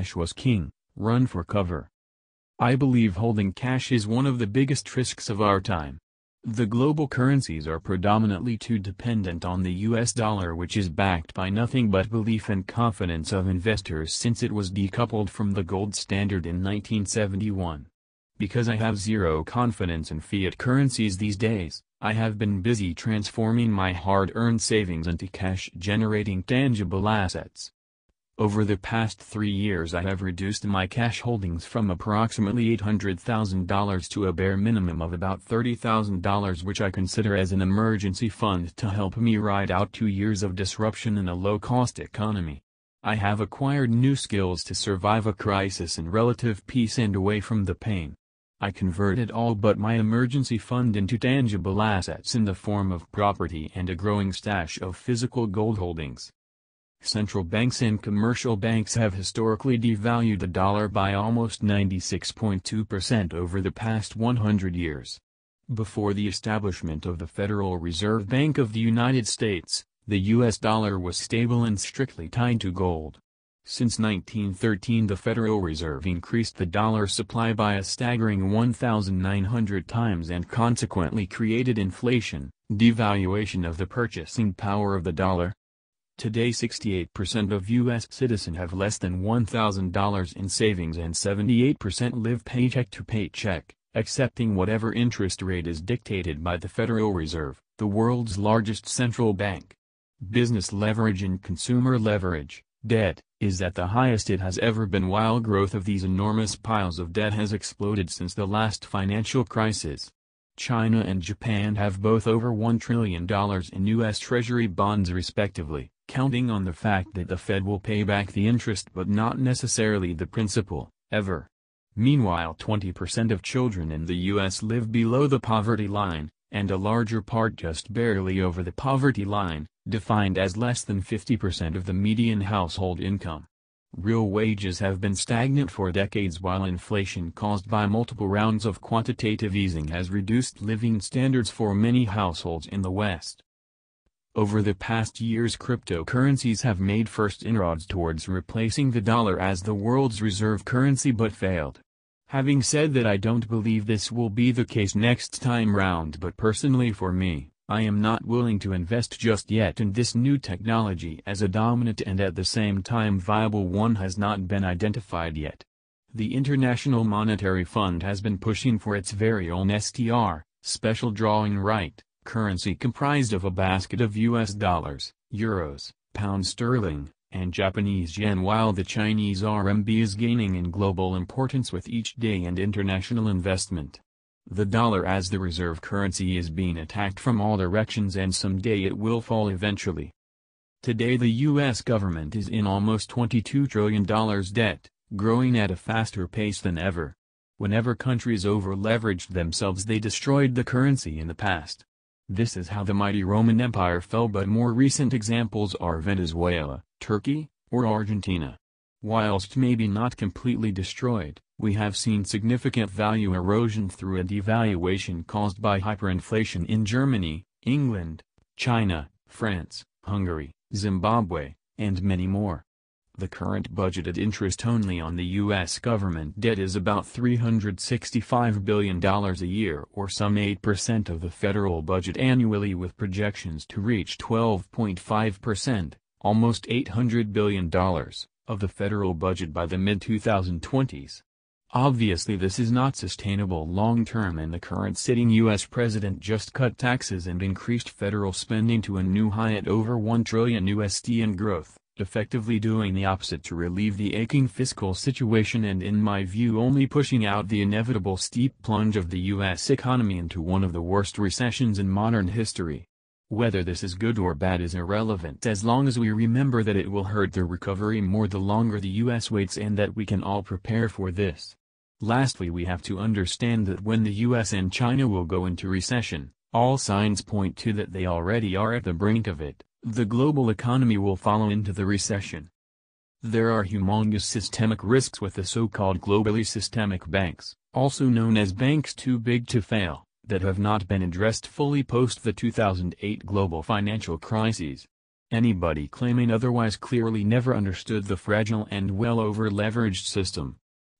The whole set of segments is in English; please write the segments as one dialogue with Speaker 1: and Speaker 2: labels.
Speaker 1: cash was king, run for cover. I believe holding cash is one of the biggest risks of our time. The global currencies are predominantly too dependent on the US dollar which is backed by nothing but belief and confidence of investors since it was decoupled from the gold standard in 1971. Because I have zero confidence in fiat currencies these days, I have been busy transforming my hard-earned savings into cash-generating tangible assets. Over the past three years I have reduced my cash holdings from approximately $800,000 to a bare minimum of about $30,000 which I consider as an emergency fund to help me ride out two years of disruption in a low-cost economy. I have acquired new skills to survive a crisis in relative peace and away from the pain. I converted all but my emergency fund into tangible assets in the form of property and a growing stash of physical gold holdings. Central banks and commercial banks have historically devalued the dollar by almost 96.2% over the past 100 years. Before the establishment of the Federal Reserve Bank of the United States, the U.S. dollar was stable and strictly tied to gold. Since 1913 the Federal Reserve increased the dollar supply by a staggering 1,900 times and consequently created inflation, devaluation of the purchasing power of the dollar, Today 68% of U.S. citizens have less than $1,000 in savings and 78% live paycheck to paycheck, accepting whatever interest rate is dictated by the Federal Reserve, the world's largest central bank. Business leverage and consumer leverage, debt, is at the highest it has ever been while growth of these enormous piles of debt has exploded since the last financial crisis. China and Japan have both over $1 trillion in U.S. Treasury bonds respectively counting on the fact that the Fed will pay back the interest but not necessarily the principal, ever. Meanwhile 20% of children in the U.S. live below the poverty line, and a larger part just barely over the poverty line, defined as less than 50% of the median household income. Real wages have been stagnant for decades while inflation caused by multiple rounds of quantitative easing has reduced living standards for many households in the West. Over the past years cryptocurrencies have made first inroads towards replacing the dollar as the world's reserve currency but failed. Having said that I don't believe this will be the case next time round but personally for me, I am not willing to invest just yet in this new technology as a dominant and at the same time viable one has not been identified yet. The International Monetary Fund has been pushing for its very own SDR, special drawing right, currency comprised of a basket of US dollars, euros, pound sterling, and Japanese yen while the Chinese RMB is gaining in global importance with each day and international investment. The dollar as the reserve currency is being attacked from all directions and someday it will fall eventually. Today the U.S. government is in almost $22 trillion debt, growing at a faster pace than ever. Whenever countries over-leveraged themselves they destroyed the currency in the past. This is how the mighty Roman Empire fell but more recent examples are Venezuela, Turkey, or Argentina. Whilst maybe not completely destroyed, we have seen significant value erosion through a devaluation caused by hyperinflation in Germany, England, China, France, Hungary, Zimbabwe, and many more. The current budgeted interest only on the U.S. government debt is about $365 billion a year or some 8% of the federal budget annually with projections to reach 12.5%, almost $800 billion, of the federal budget by the mid-2020s. Obviously this is not sustainable long-term and the current sitting U.S. president just cut taxes and increased federal spending to a new high at over 1 trillion USD in growth effectively doing the opposite to relieve the aching fiscal situation and in my view only pushing out the inevitable steep plunge of the U.S. economy into one of the worst recessions in modern history. Whether this is good or bad is irrelevant as long as we remember that it will hurt the recovery more the longer the U.S. waits and that we can all prepare for this. Lastly we have to understand that when the U.S. and China will go into recession, all signs point to that they already are at the brink of it the global economy will follow into the recession. There are humongous systemic risks with the so-called globally systemic banks, also known as banks too big to fail, that have not been addressed fully post the 2008 global financial crises. Anybody claiming otherwise clearly never understood the fragile and well over-leveraged system.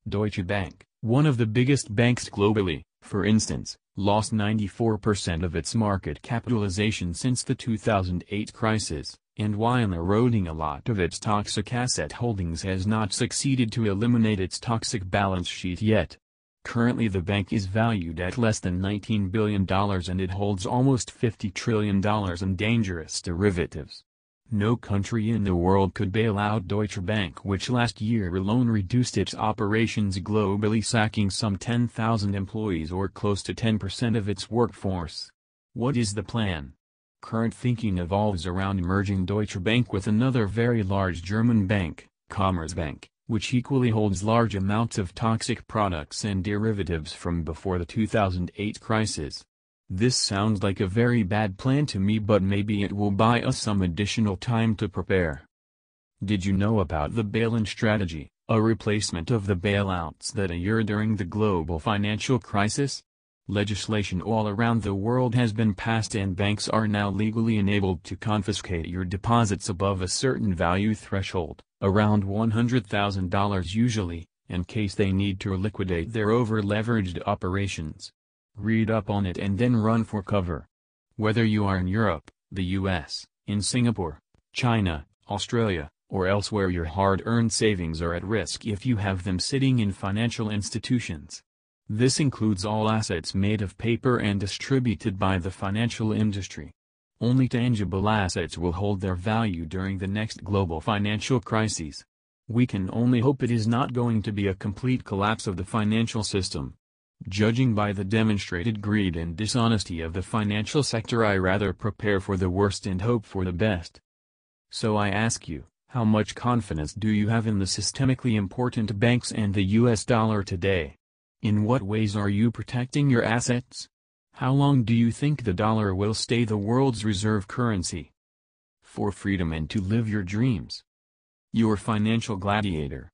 Speaker 1: Deutsche Bank, one of the biggest banks globally, for instance, lost 94% of its market capitalization since the 2008 crisis, and while eroding a lot of its toxic asset holdings has not succeeded to eliminate its toxic balance sheet yet. Currently the bank is valued at less than $19 billion and it holds almost $50 trillion in dangerous derivatives. No country in the world could bail out Deutsche Bank which last year alone reduced its operations globally sacking some 10,000 employees or close to 10% of its workforce. What is the plan? Current thinking evolves around merging Deutsche Bank with another very large German bank, Commerzbank, which equally holds large amounts of toxic products and derivatives from before the 2008 crisis. This sounds like a very bad plan to me but maybe it will buy us some additional time to prepare. Did you know about the bail-in strategy, a replacement of the bailouts that occurred during the global financial crisis? Legislation all around the world has been passed and banks are now legally enabled to confiscate your deposits above a certain value threshold, around $100,000 usually, in case they need to liquidate their over-leveraged operations. Read up on it and then run for cover. Whether you are in Europe, the US, in Singapore, China, Australia, or elsewhere your hard-earned savings are at risk if you have them sitting in financial institutions. This includes all assets made of paper and distributed by the financial industry. Only tangible assets will hold their value during the next global financial crises. We can only hope it is not going to be a complete collapse of the financial system. Judging by the demonstrated greed and dishonesty of the financial sector I rather prepare for the worst and hope for the best. So I ask you, how much confidence do you have in the systemically important banks and the US dollar today? In what ways are you protecting your assets? How long do you think the dollar will stay the world's reserve currency? For freedom and to live your dreams. Your financial gladiator.